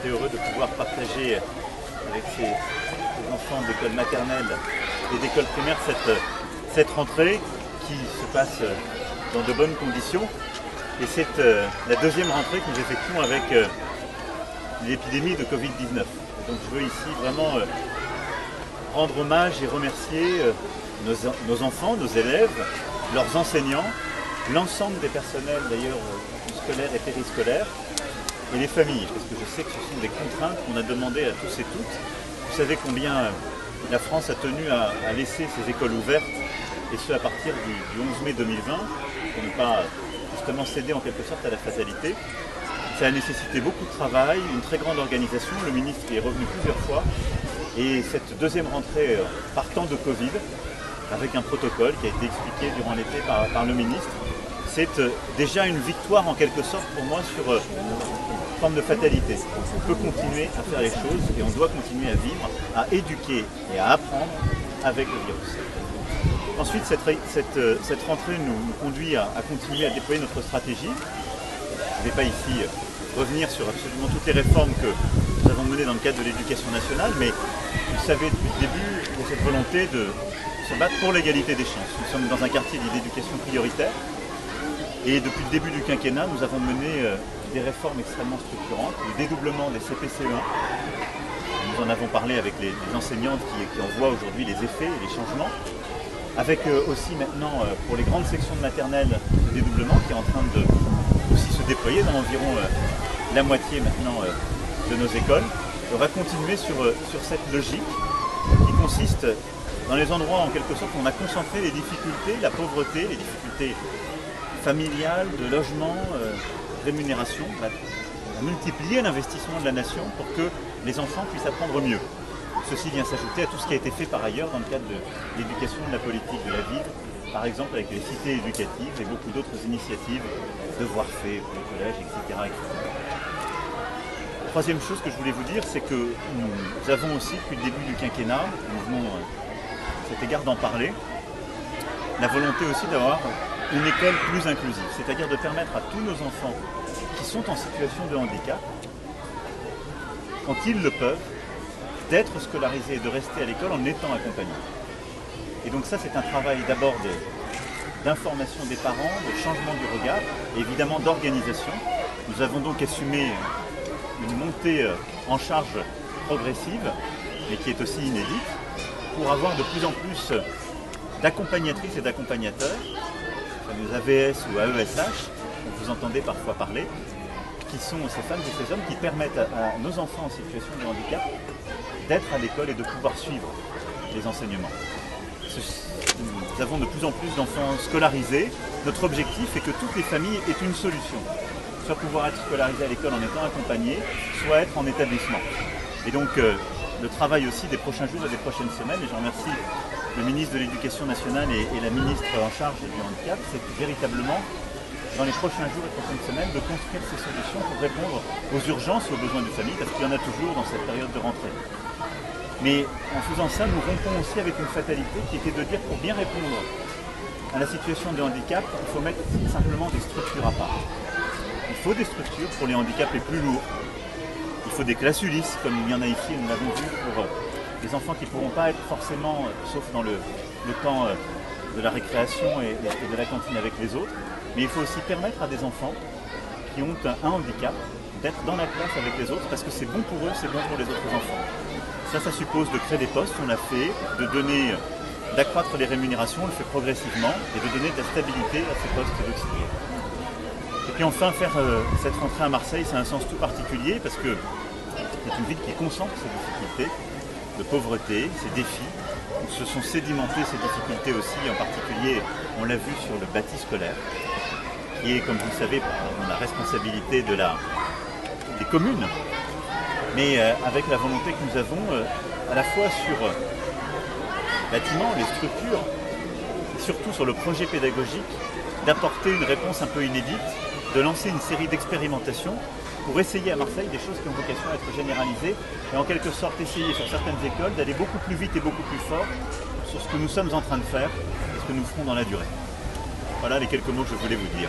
très heureux de pouvoir partager avec ces, enfants d'école maternelle et d'école primaire cette, cette rentrée qui se passe dans de bonnes conditions. Et c'est euh, la deuxième rentrée que nous effectuons avec euh, l'épidémie de Covid-19. Donc je veux ici vraiment euh, rendre hommage et remercier nos, enfants, nos élèves, leurs enseignants, l'ensemble des personnels d'ailleurs scolaires et périscolaires, et les familles, parce que je sais que ce sont des contraintes qu'on a demandées à tous et toutes. Vous savez combien la France a tenu à, laisser ses écoles ouvertes, et ce à partir du, 11 mai 2020, pour ne pas justement céder en quelque sorte à la fatalité. Ça a nécessité beaucoup de travail, une très grande organisation. Le ministre est revenu plusieurs fois. Et cette deuxième rentrée euh, partant de Covid, avec un protocole qui a été expliqué durant l'été par, par, le ministre, c'est euh, déjà une victoire en quelque sorte pour moi sur euh, forme de fatalité. On peut continuer à faire les choses et on doit continuer à vivre, à éduquer et à apprendre avec le virus. Ensuite, cette, euh, rentrée nous, conduit à, continuer à déployer notre stratégie. Je ne vais pas ici euh, revenir sur absolument toutes les réformes que nous avons menées dans le cadre de l'éducation nationale, mais vous savez depuis le début, il cette volonté de se battre pour l'égalité des chances. Nous sommes dans un quartier d'éducation prioritaire et depuis le début du quinquennat, nous avons mené euh, des réformes extrêmement structurantes, le dédoublement des CPCE1. Nous en avons parlé avec les, enseignantes qui, en voient aujourd'hui les effets et les changements. Avec euh, aussi maintenant euh, pour les grandes sections de maternelle le dédoublement qui est en train de aussi se déployer dans environ la moitié maintenant de nos écoles. On va continuer sur, sur cette logique qui consiste dans les endroits en quelque sorte où on a concentré les difficultés, la pauvreté, les difficultés familiales, de logement, rémunération va, multiplier l'investissement de la nation pour que les enfants puissent apprendre mieux. Ceci vient s'ajouter à tout ce qui a été fait par ailleurs dans le cadre de l'éducation, de la politique de la ville, par exemple avec les cités éducatives et beaucoup d'autres initiatives, devoirs faits pour les collèges, etc., Troisième chose que je voulais vous dire, c'est que nous avons aussi, depuis le début du quinquennat, nous venons à euh, cet égard d'en parler, la volonté aussi d'avoir une école plus inclusive, c'est-à-dire de permettre à tous nos enfants qui sont en situation de handicap, quand ils le peuvent, d'être scolarisés et de rester à l'école en étant accompagnés. Et donc ça, c'est un travail d'abord d'information des parents, de changement du regard, et évidemment d'organisation. Nous avons donc assumé une montée euh, en charge progressive, mais qui est aussi inédite, pour avoir de plus en plus d'accompagnatrices et d'accompagnateurs les AVS ou AESH, dont vous entendez parfois parler, qui sont ces femmes et ces hommes qui permettent à, nos enfants en situation de handicap d'être à l'école et de pouvoir suivre les enseignements. Nous avons de plus en plus d'enfants scolarisés. Notre objectif est que toutes les familles aient une solution. Soit pouvoir être scolarisé à l'école en étant accompagné, soit être en établissement. Et donc euh, le travail aussi des prochains jours et des prochaines semaines, et je remercie le ministre de l'Éducation nationale et, la ministre en charge du handicap, c'est véritablement, dans les prochains jours et prochaines semaines, de construire ces solutions pour répondre aux urgences et aux besoins des familles, parce qu'il y en a toujours dans cette période de rentrée. Mais en faisant ça, nous rompons aussi avec une fatalité qui était de dire pour bien répondre à la situation de handicap, il faut mettre simplement des structures à part. Il faut des structures pour les handicaps les plus lourds. Il faut des classes Ulysse, comme il y en a ici, nous l'avons vu pour des enfants qui ne pourront pas être forcément, euh, sauf dans le, temps euh, de la récréation et, de la cantine avec les autres, mais il faut aussi permettre à des enfants qui ont un, handicap d'être dans la classe avec les autres parce que c'est bon pour eux, c'est bon pour les autres enfants. Ça, ça suppose de créer des postes, on l'a fait, de donner, d'accroître les rémunérations, on le fait progressivement, et de donner de la stabilité à ces postes d'auxiliaires. Et puis enfin, faire euh, cette rentrée à Marseille, c'est un sens tout particulier parce que c'est une ville qui concentre ces difficultés, de pauvreté, ces défis. se sont sédimentés ces difficultés aussi, en particulier, on l'a vu sur le bâti scolaire, qui est, comme vous le savez, la responsabilité des communes, mais euh, avec la volonté que nous avons euh, à la fois sur euh, bâtiments, les structures, et surtout sur le projet pédagogique, d'apporter une réponse un peu inédite, de lancer une série d'expérimentations pour essayer à Marseille des choses qui ont vocation à être généralisées et en quelque sorte essayer sur certaines écoles d'aller beaucoup plus vite et beaucoup plus fort sur ce que nous sommes en train de faire et ce que nous ferons dans la durée. Voilà les quelques mots que je voulais vous dire.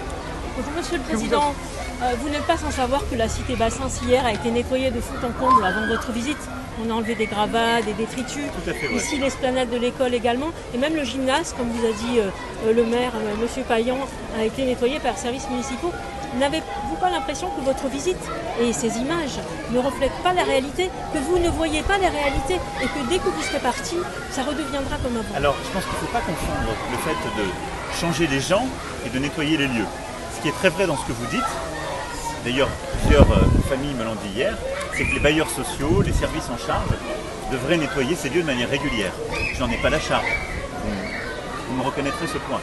Bonjour Monsieur le Président. Euh, vous n'êtes pas sans savoir que la cité Bassins hier a été nettoyée de fond en comble avant votre visite. On a enlevé des gravats, des détritus. Tout à fait, ouais. Ici, l'esplanade de l'école également. Et même le gymnase, comme vous a dit euh, euh, le maire, euh, Monsieur Payan, a été nettoyé par services municipaux. N'avez-vous pas l'impression que votre visite et ces images ne reflètent pas la réalité, que vous ne voyez pas la réalité et que dès que vous serez parti, ça redeviendra comme avant? Alors, je pense qu'il ne faut pas confondre le fait de changer les gens et de nettoyer les lieux. Ce qui est très vrai dans ce que vous dites, d'ailleurs plusieurs euh, familles me l'ont dit hier, c'est que les bailleurs sociaux, les services en charge, devraient nettoyer ces lieux de manière régulière. Je n'en ai pas la charge. Vous, vous me reconnaîtrez ce point.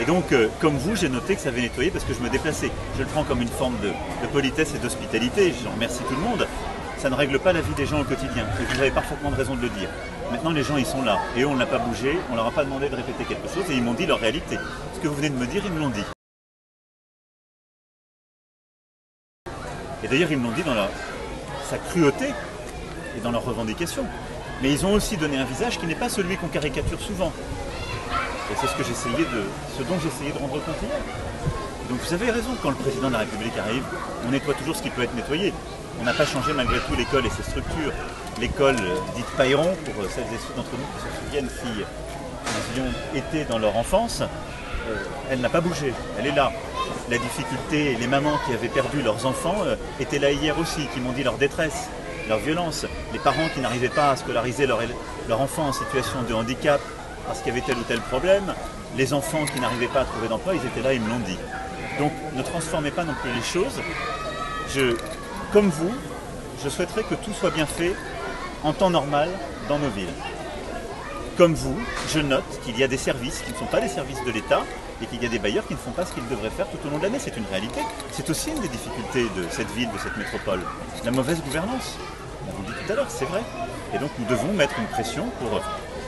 Et donc, euh, comme vous, j'ai noté que ça avait nettoyé parce que je me déplaçais. Je le prends comme une forme de, de politesse et d'hospitalité. Je remercie tout le monde. Ça ne règle pas la vie des gens au quotidien. Et vous avez parfaitement raison de le dire. Maintenant, les gens, ils sont là. Et on n'a pas bougé. On leur a pas demandé de répéter quelque chose. Et ils m'ont dit leur réalité. Ce que vous venez de me dire, ils me l'ont dit. Et d'ailleurs, ils me l'ont dit dans leur, sa cruauté et dans leurs revendications. Mais ils ont aussi donné un visage qui n'est pas celui qu'on caricature souvent. C'est ce que j'essayais de, ce dont j'essayais de rendre compte hier. Donc vous avez raison, quand le président de la République arrive, on nettoie toujours ce qui peut être nettoyé. On n'a pas changé malgré tout l'école et ses structures. L'école euh, dite Pailleron, pour euh, celles et ceux d'entre nous qui se souviennent si ils y ont été dans leur enfance, euh, elle n'a pas bougé, elle est là. La difficulté, les mamans qui avaient perdu leurs enfants étaient là hier aussi, qui m'ont dit leur détresse, leur violence. Les parents qui n'arrivaient pas à scolariser leur, leur enfant en situation de handicap parce qu'il y avait tel ou tel problème. Les enfants qui n'arrivaient pas à trouver d'emploi, ils étaient là, ils me l'ont dit. Donc ne transformez pas non plus les choses. Je, comme vous, je souhaiterais que tout soit bien fait en temps normal dans nos villes. Comme vous, je note qu'il y a des services qui ne sont pas des services de l'État et qu'il y a des bailleurs qui ne font pas ce qu'ils devraient faire tout au long de l'année. C'est une réalité. C'est aussi une des difficultés de cette ville, de cette métropole. La mauvaise gouvernance. On vous le dit tout à l'heure, c'est vrai. Et donc nous devons mettre une pression pour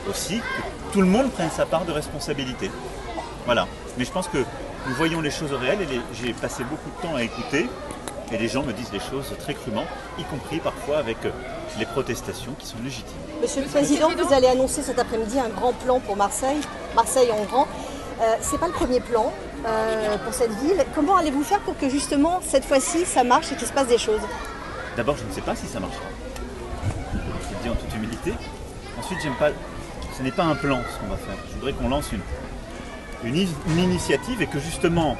aussi que tout le monde prenne sa part de responsabilité. Voilà. Mais je pense que nous voyons les choses au réel et j'ai passé beaucoup de temps à écouter et les gens me disent les choses très crûment, y compris parfois avec euh, les protestations qui sont légitimes. Monsieur le Président, vous allez annoncer cet après-midi un grand plan pour Marseille, Marseille en grand. Euh, c'est pas le premier plan euh, pour cette ville. Comment allez-vous faire pour que justement cette fois-ci ça marche et qu'il se passe des choses? D'abord, je ne sais pas si ça marchera. Je le dis en toute humilité. Ensuite, j'aime pas. Ce n'est pas un plan ce qu'on va faire. Je voudrais qu'on lance une, une, initiative et que justement,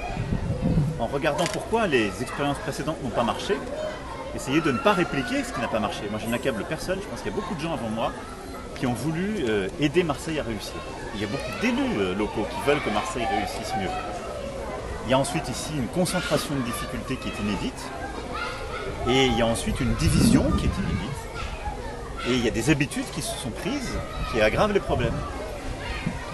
en regardant pourquoi les expériences précédentes n'ont pas marché, essayer de ne pas répliquer ce qui n'a pas marché. Moi, je n'accable personne. Je pense qu'il y a beaucoup de gens avant moi qui ont voulu euh, aider Marseille à réussir. Il y a beaucoup d'élus euh, locaux qui veulent que Marseille réussisse mieux. Il y a ensuite ici une concentration de difficultés qui est inédite. Et il y a ensuite une division qui est inédite. Et il y a des habitudes qui se sont prises qui aggravent les problèmes.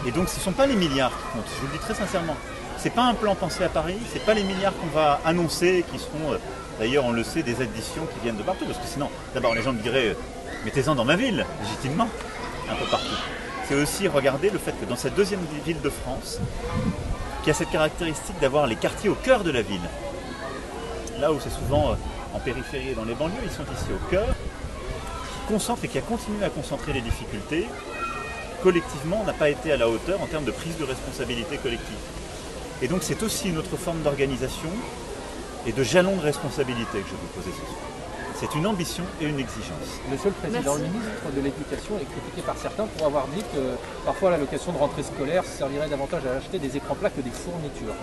Et donc ce ne sont pas les milliards qui comptent, je vous le dis très sincèrement. Ce n'est pas un plan pensé à Paris, ce n'est pas les milliards qu'on va annoncer qui seront, euh, d'ailleurs on le sait, des additions qui viennent de partout. Parce que sinon, d'abord les gens me diraient, euh, mettez-en dans ma ville, légitimement, un peu partout. C'est aussi regarder le fait que dans cette deuxième ville de France, qui a cette caractéristique d'avoir les quartiers au cœur de la ville, là où c'est souvent euh, en périphérie et dans les banlieues, ils sont ici au cœur, concentre et qui a continué à concentrer les difficultés, collectivement, n'a pas été à la hauteur en termes de prise de responsabilité collective. Et donc c'est aussi une autre forme d'organisation et de jalon de responsabilité que je vous posais ce soir. C'est une ambition et une exigence. Monsieur le Président, Merci. le ministre de l'Éducation est critiqué par certains pour avoir dit que parfois l'allocation de rentrée scolaire servirait davantage à acheter des écrans plats que des fournitures.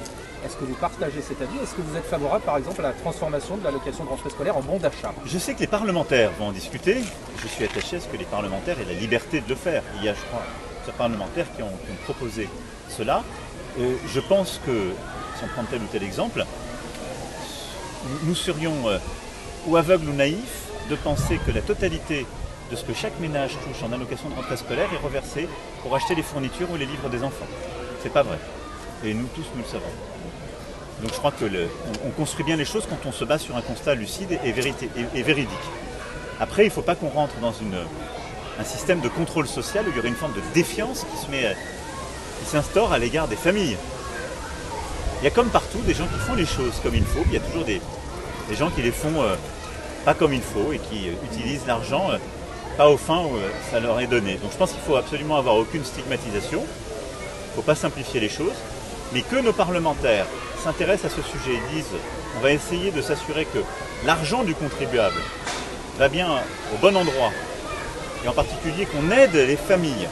Est-ce que vous partagez cet avis? Est-ce que vous êtes favorable par exemple à la transformation de l'allocation de rentrée scolaire en bon d'achat? Je sais que les parlementaires vont en discuter. Je suis attaché à ce que les parlementaires aient la liberté de le faire. Il y a, je crois, plusieurs parlementaires qui ont, qui ont proposé cela. Euh, je pense que, sans prendre tel ou tel exemple, nous- nous serions euh, ou aveugles ou naïfs de penser que la totalité de ce que chaque ménage touche en allocation de rentrée scolaire est reversée pour acheter les fournitures ou les livres des enfants. C'est pas vrai. Et nous tous, nous le savons. Donc je crois que on, on construit bien les choses quand on se base sur un constat lucide et, véridique. Après, il ne faut pas qu'on rentre dans un système de contrôle social où il y aurait une forme de défiance qui se qui s'instaure à l'égard des familles. Il y a comme partout des gens qui font les choses comme il faut, il y a toujours des, des gens qui les font euh, pas comme il faut et qui euh, utilisent l'argent euh, pas aux fins où ça leur est donné. Donc je pense qu'il faut absolument avoir aucune stigmatisation, il ne faut pas simplifier les choses. mais que nos parlementaires s'intéressent à ce sujet et disent on va essayer de s'assurer que l'argent du contribuable va bien au bon endroit, et en particulier qu'on aide les familles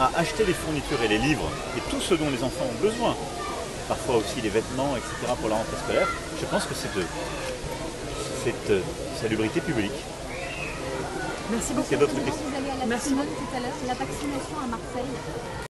à acheter les fournitures et les livres et tout ce dont les enfants ont besoin, parfois aussi les vêtements, etc. pour la rentrée scolaire, je pense que c'est de cette euh, salubrité publique. Merci Est-ce qu'il y a d'autres Comment questions vous allez à la Merci. Simone tout à l'heure, la vaccination à Marseille